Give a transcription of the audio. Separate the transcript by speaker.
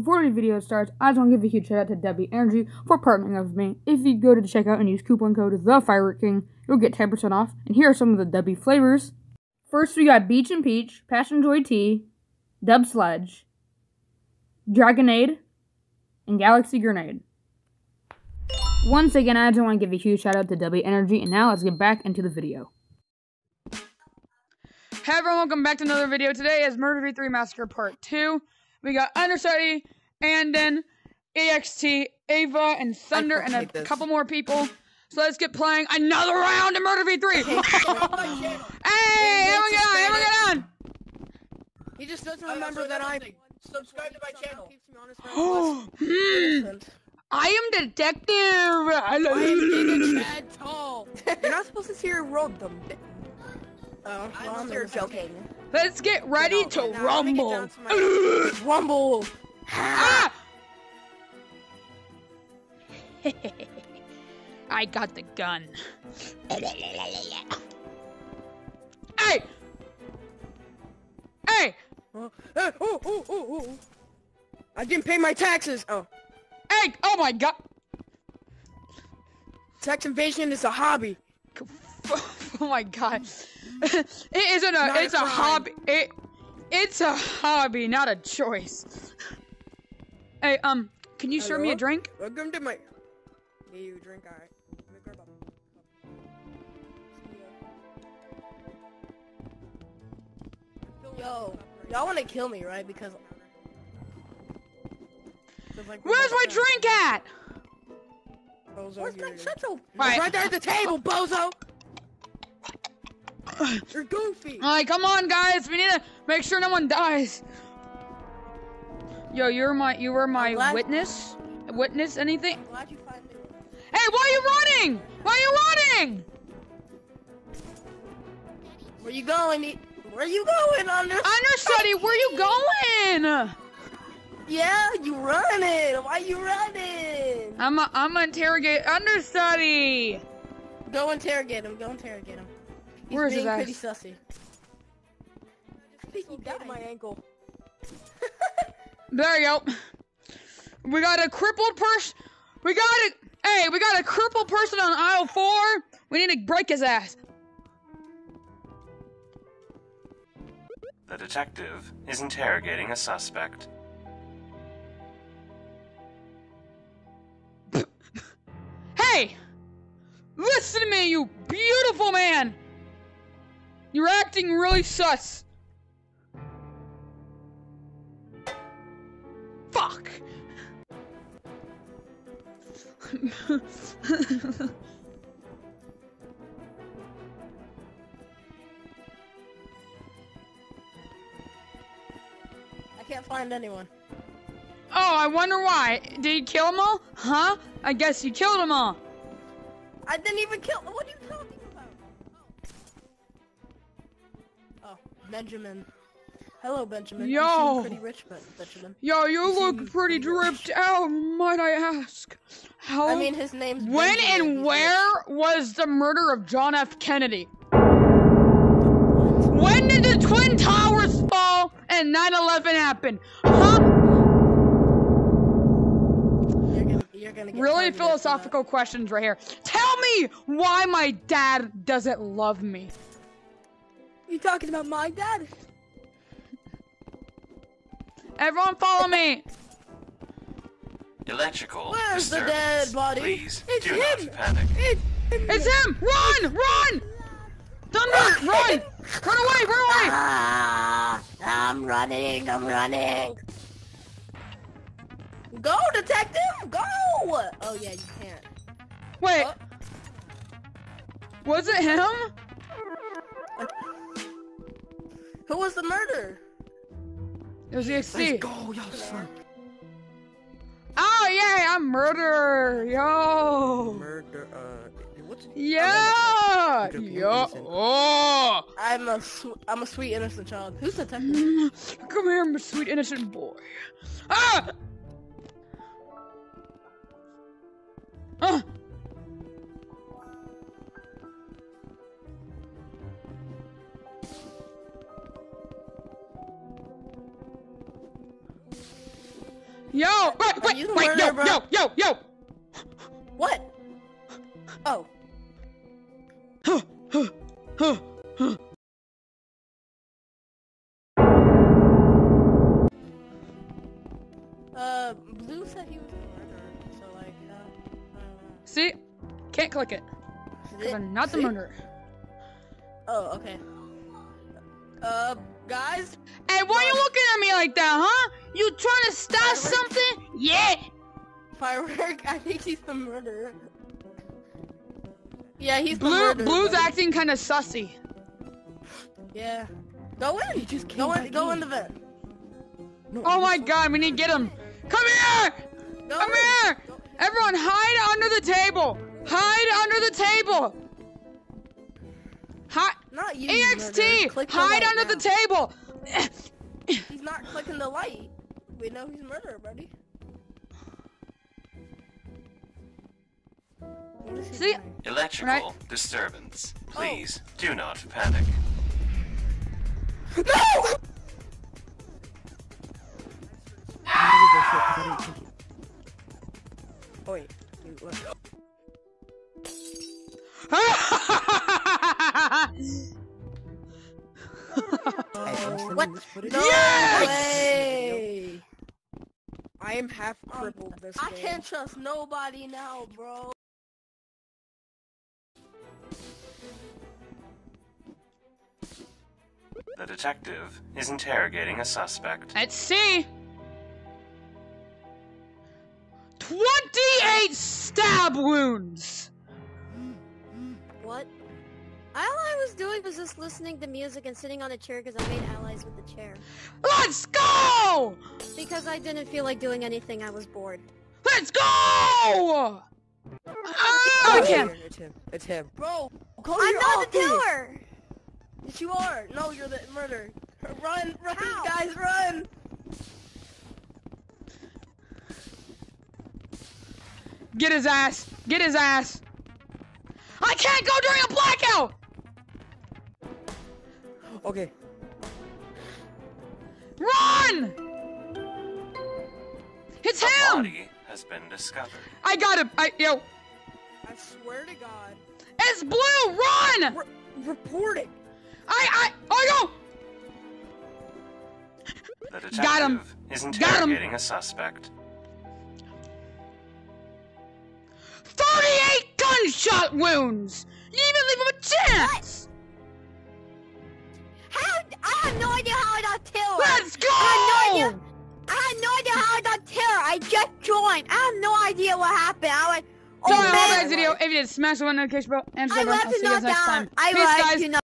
Speaker 1: Before the video starts, I just want to give a huge shout out to Dubby Energy for partnering with me. If you go to the checkout and use coupon code The Firework King, you'll get 10% off. And here are some of the Dubby flavors. First, we got Beach and Peach, Passion Joy Tea, Dub Sledge, Dragonade, and Galaxy Grenade. Once again, I just want to give a huge shout out to Dubby Energy, and now let's get back into the video. Hey everyone, welcome back to another video. Today is Murder V3 Massacre Part 2. We got Understudy, Andon, EXT, Ava, and Thunder, and a
Speaker 2: this.
Speaker 1: couple more people. So let's get playing another round of Murder V3. hey, everyone get on, everyone get on.
Speaker 2: He just doesn't remember that I
Speaker 3: Subscribe to my channel.
Speaker 2: keeps me honest for
Speaker 1: Hmm. I am detective.
Speaker 2: I am David Chad Tall. You're not supposed to see her roll them. Oh, well, I'm just
Speaker 3: joking.
Speaker 1: Let's get ready to
Speaker 2: Now,
Speaker 1: rumble.
Speaker 2: to Rumble.
Speaker 1: Ah! I got the gun. Hey! Hey!
Speaker 2: Oh, eh, oh, oh, oh, oh. I didn't pay my taxes. Oh,
Speaker 1: Hey! Oh my god!
Speaker 2: tax evasion is a hobby.
Speaker 1: Oh my god. it isn't a
Speaker 2: Not
Speaker 1: it's a,
Speaker 2: crime.
Speaker 1: hobby. It it's a hobby, not a choice. Hey, um, can you serve me a drink?
Speaker 2: Welcome to my. Yeah, you drink, alright. Yo, y'all want to kill me, right? Because. 'cause, like,
Speaker 1: Where's my
Speaker 2: about
Speaker 1: drink at?
Speaker 2: Bozo,
Speaker 3: Where's my
Speaker 2: you're-
Speaker 3: shut your
Speaker 1: Right.
Speaker 2: It's right there at the table, bozo. You're goofy.
Speaker 1: Alright, come on, guys. We need to make sure no one dies. Yo, you're my you were my
Speaker 2: I'm
Speaker 1: witness. Witness anything?
Speaker 2: I'm glad you finally.
Speaker 1: Hey, why are you running? Why are you running?
Speaker 2: Where you going? E- Where you going on this?
Speaker 1: Understudy, where you going?
Speaker 2: Yeah, you running. Why you running?
Speaker 1: I'm a, I'm gonna interrogate understudy.
Speaker 2: Go interrogate him. Go interrogate him. He's
Speaker 1: Where's his
Speaker 2: being
Speaker 1: ass?
Speaker 2: pretty sussy. I think he died my ankle.
Speaker 1: There you go. We got a crippled person. We got a hey, we got a crippled person on aisle four. We need to break his ass.
Speaker 4: The detective is interrogating a suspect.
Speaker 1: Hey! Listen to me, you beautiful man! You're acting really sus.
Speaker 2: I can't find anyone.
Speaker 1: oh, I wonder why. Did he kill them all? Huh? I guess he killed them all.
Speaker 2: I didn't even kill. What are you talking about? Oh, oh Benjamin. Hello, Benjamin. You
Speaker 1: Yo.
Speaker 2: seem pretty rich, Benjamin.
Speaker 1: Yo, you
Speaker 2: You
Speaker 1: look pretty dripped out, might I ask. How?
Speaker 2: I mean, his name's
Speaker 1: when
Speaker 2: Benjamin,
Speaker 1: and where
Speaker 2: rich.
Speaker 1: was the murder of John F. Kennedy? When did the Twin Towers fall and 9/11 happen? Huh?
Speaker 2: You're gonna, you're gonna get
Speaker 1: Really philosophical questions right here. Tell me why my dad doesn't love me.
Speaker 2: You talking about my dad?
Speaker 1: Everyone follow me.
Speaker 4: Electrical
Speaker 2: Where's the dead body?
Speaker 4: Please
Speaker 2: It's
Speaker 4: do
Speaker 2: him.
Speaker 4: not panic.
Speaker 2: It's
Speaker 1: It's him! Run! Run! Thunder! Run! Run away! Run away!
Speaker 2: Ah, I'm running. I'm running. Go, detective. Go. Oh yeah, you can't.
Speaker 1: Wait.
Speaker 2: Oh.
Speaker 1: Was it him?
Speaker 2: Who was the murderer?
Speaker 1: It was EXT.
Speaker 2: go, yo, son.
Speaker 1: Oh yeah, I'm murderer. Yo.
Speaker 2: Murder. Uh, what's?
Speaker 1: Yeah. Yo. Oh.
Speaker 2: I'm a I'm a sweet innocent child. Who's the detective?
Speaker 1: Come here, my sweet innocent boy. Ah. Ah. Yo! Wait, wait,
Speaker 2: the
Speaker 1: wait, yo, yo, yo, yo!
Speaker 2: What? Oh. Uh, Blue said he was the murderer, so like, uh, I don't know.
Speaker 1: See? Can't click it. Because I'm not the murderer.
Speaker 2: Oh, okay. Uh, guys,
Speaker 1: Hey, why are you looking at me like that, huh? You trying to start
Speaker 2: Firework?
Speaker 1: something? Yeah!
Speaker 2: Firework, I think he's the murderer. Yeah, he's the
Speaker 1: Blue,
Speaker 2: murderer.
Speaker 1: Blue's
Speaker 2: buddy.
Speaker 1: acting kind of sussy.
Speaker 2: Yeah. Go in.
Speaker 3: just came
Speaker 2: go in. Go
Speaker 3: in.
Speaker 2: in the vent.
Speaker 3: No,
Speaker 1: Oh my god, we need to get him! Come here!
Speaker 2: Go
Speaker 1: Come
Speaker 2: in.
Speaker 1: here! Everyone, hide under the table! Hide under the table! Hi-
Speaker 2: Not you. you.
Speaker 1: EXT! Hide under
Speaker 2: now.
Speaker 1: the table!
Speaker 2: He's not clicking the light. We know he's a murderer, buddy. What is he
Speaker 1: See?
Speaker 4: Electrical
Speaker 1: Right.
Speaker 4: disturbance. Oh. Please do not panic.
Speaker 2: No!
Speaker 3: I'm gonna go shit 'cause I didn't think it-
Speaker 2: Oh wait. wait, what?
Speaker 3: Hey, I'm sending
Speaker 2: What?
Speaker 3: this footage.
Speaker 2: No
Speaker 1: Yes!
Speaker 2: way!
Speaker 3: I am half crippled this
Speaker 2: I
Speaker 3: game.
Speaker 2: can't trust nobody now, bro.
Speaker 4: The detective is interrogating a suspect.
Speaker 1: Let's see. 28 stab wounds!
Speaker 5: What? All I was doing was just listening to music and sitting on a chair because I made allies with the chair.
Speaker 1: Let's go!
Speaker 5: Because I didn't feel like doing anything, I was bored.
Speaker 1: Let's go! Ah, I
Speaker 3: It's
Speaker 1: can't.
Speaker 3: him, It's him. It's him.
Speaker 2: Bro, call
Speaker 5: I'm
Speaker 2: your
Speaker 5: not the
Speaker 2: office.
Speaker 5: killer!
Speaker 2: Yes, you are. No, you're the murderer. Run, run,
Speaker 5: How?
Speaker 2: guys, run!
Speaker 1: Get his ass! Get his ass! I can't go during a blackout!
Speaker 3: Okay.
Speaker 1: Run! It's
Speaker 4: A
Speaker 1: him!
Speaker 4: body has been discovered.
Speaker 1: I got him! I, yo,
Speaker 2: I swear to God.
Speaker 1: it's blue! Run!
Speaker 3: Re- report it.
Speaker 1: I, I, I go!
Speaker 4: The
Speaker 1: Got him.
Speaker 4: detective is
Speaker 1: Got him.
Speaker 4: a suspect.
Speaker 1: 38 gunshot wounds! You didn't even leave him a chance!
Speaker 5: How?
Speaker 1: Let's go!
Speaker 5: I have no idea. I had no idea how I got terror. I just joined. I have no idea what happened. I went, oh
Speaker 1: So I hope
Speaker 5: man.
Speaker 1: you guys video. If you did, smash the one notification bell and
Speaker 5: I
Speaker 1: subscribe. I'll see
Speaker 5: to
Speaker 1: you guys
Speaker 5: not
Speaker 1: next
Speaker 5: down.
Speaker 1: time.
Speaker 5: I
Speaker 1: Peace,
Speaker 5: left
Speaker 1: guys.
Speaker 5: to not